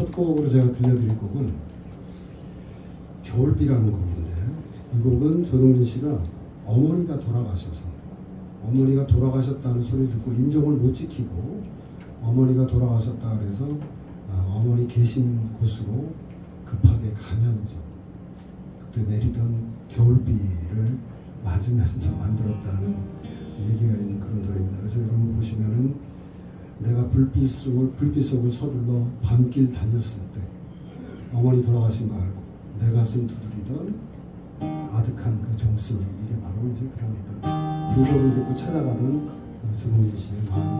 첫 곡으로 제가 들려드릴 곡은 겨울비라는 곡인데 이 곡은 조동진 씨가 어머니가 돌아가셔서 어머니가 돌아가셨다는 소리를 듣고 임종을 못 지키고 어머니가 돌아가셨다 그래서 아, 어머니 계신 곳으로 급하게 가면서 그때 내리던 겨울비를 맞으면서 만들었다는 얘기가 있는 그런 노래입니다. 그래서 여러분 보시면은 내가 불빛 속을 불빛 속을 서둘러 밤길 다녔을 때 어머니 돌아가신 거 알고 내 가슴 두드리던 아득한 그 종소리 이게 바로 이제 그런 어떤 불고를 듣고 찾아가던 조동진 씨의 마음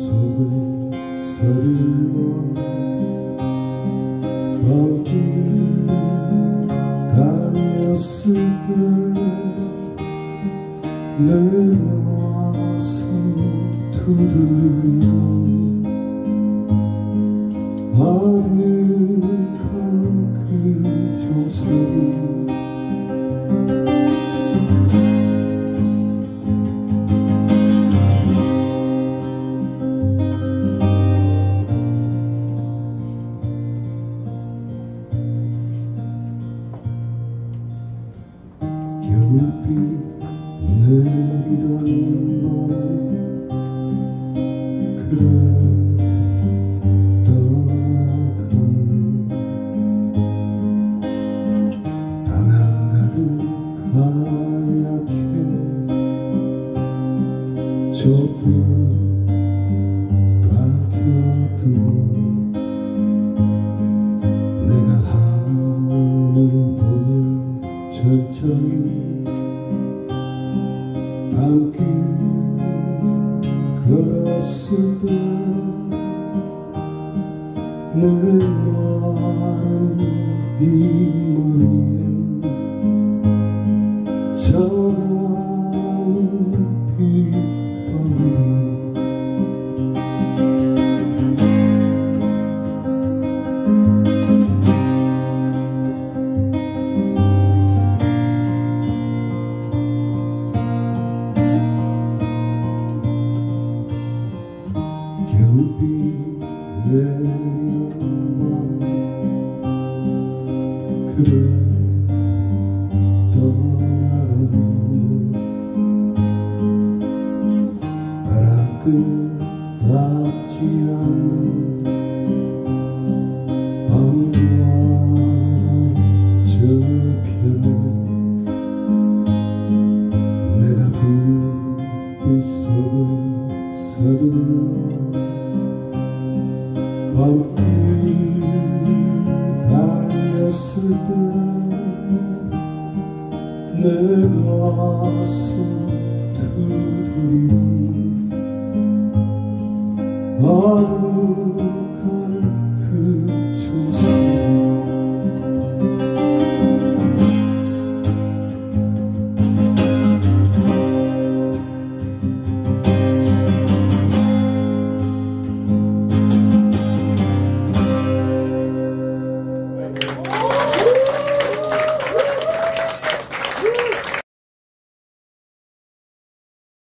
다녔을 때내 가 겨울비 내리던 밤 그대 떠나갔네 단안 가득 하얗게 저불 밝혀두고 내가 하늘 보며 천천히 밤길 걸었을 때내 마음 이 내리는 밤 그대 떠나갔네 바람 끝 닿지 않는 밤길 다녔을 때 내 가